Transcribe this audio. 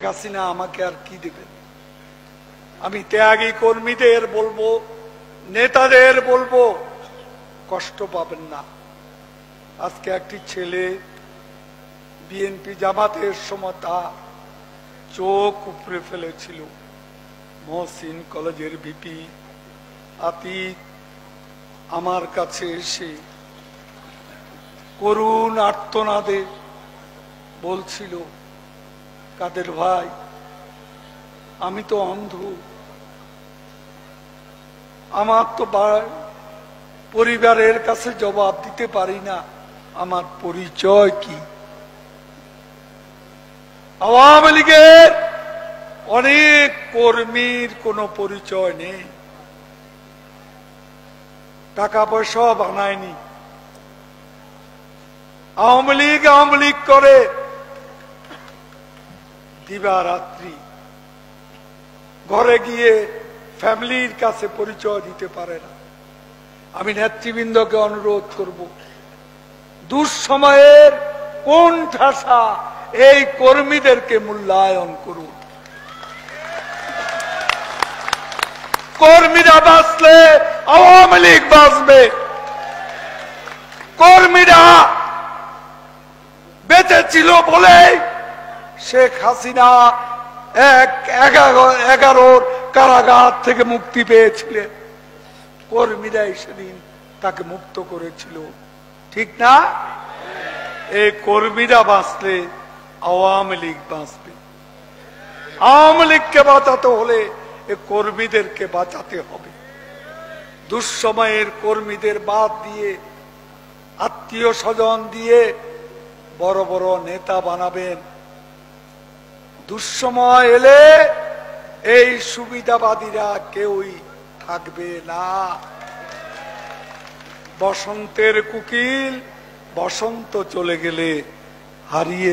হাসিনা আমাকে আর কি দেবেন আমি ত্যাগী কর্মীদের বলব, নেতাদের বলব, কষ্ট পাবেন না। আজকে একটি ছেলে বিএনপি জামাতের সময় তার চোখ উপরে ফেলেছিল। মহসিন কলেজের ভিপি আতীত আমার কাছে এসে করুণ আর্তনাদে বলছিল কাদের ভাই? আমি তো অন্ধ। আমার তো পরিবারের কাছে জবাব দিতে পারি না। আমার পরিচয় কি? আওয়ামী লীগের অনেক কর্মীর কোনো পরিচয় নেই। টাকা পয়সা বানায়নি। আওয়ামী লীগ আওয়ামী লীগ করে। দিবারাত্রি। ঘরে গিয়ে ফ্যামিলির কাছে পরিচয় দিতে পারে না। আমি নেতৃবৃন্দকে অনুরোধ করব, দুঃসময়ের কোন ঠাসা এই কর্মীদেরকে মূল্যায়ন করুন। কর্মীরা বাঁচলে আওয়ামী লীগ বাঁচবে। কর্মীরা বেঁচে ছিল বলেই শেখ হাসিনা এক এগারো, এগারোর কারাগার থেকে মুক্তি পেয়েছিলেন। কর্মীরা সেদিন তাকে মুক্ত করেছিল। ঠিক না? এই কর্মীরা বাঁচলে আওয়ামী লীগ বাঁচবে। আওয়ামী লীগকে বাঁচাতে হলে এ কর্মীদেরকে বাঁচাতে হবে। দুঃসময়ের কর্মীদের বাদ দিয়ে, আত্মীয় স্বজন দিয়ে বড় বড় নেতা বানাবেন। দুঃসময় এলে এই সুবিধাবাদীরা কেউই থাকবে না। বসন্তের কুকিল বসন্ত চলে গেলে হারিয়ে